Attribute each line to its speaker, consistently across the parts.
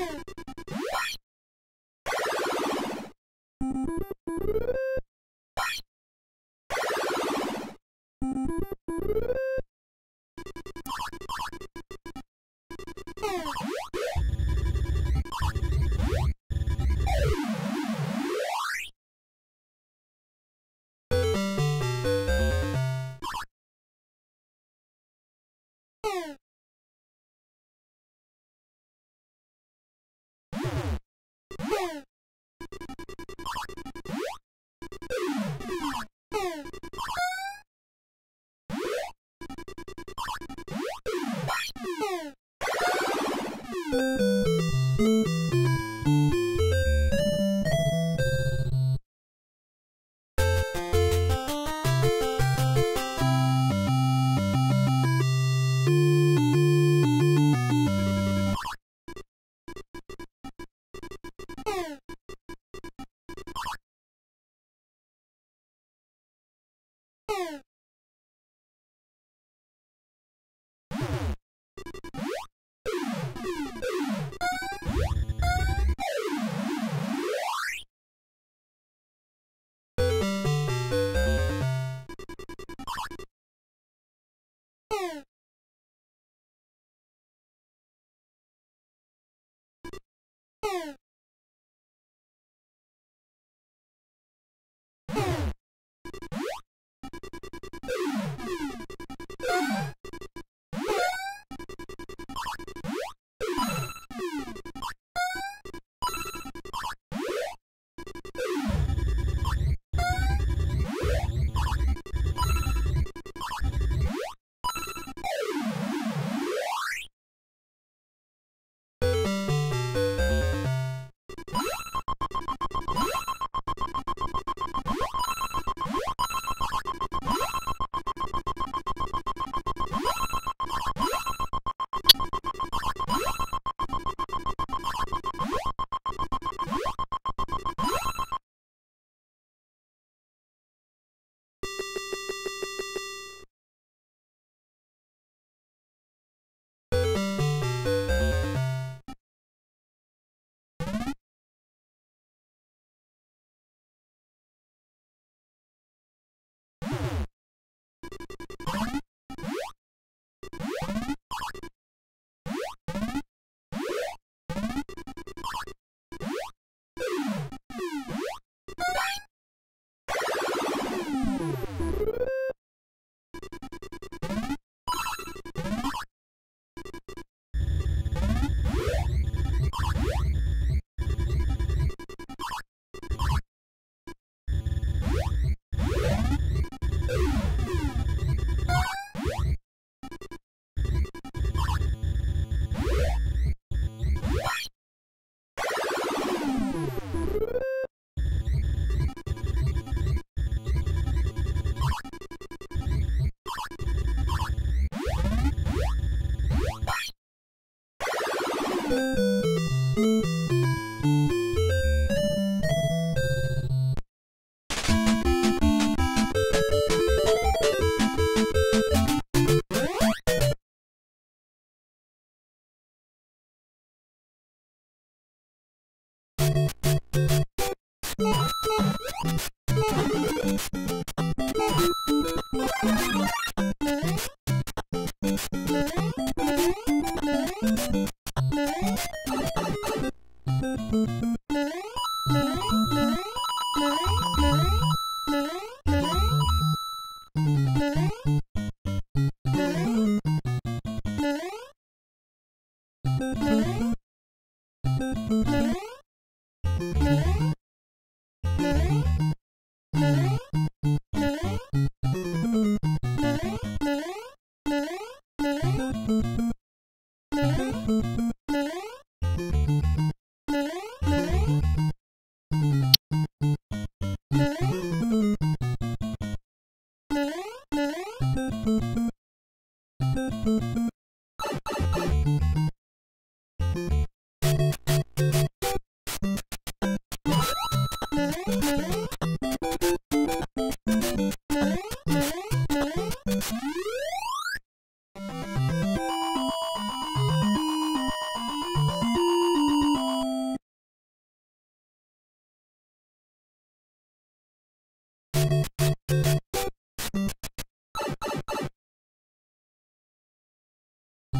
Speaker 1: Yeah. はい。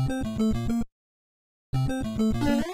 Speaker 1: Thank you.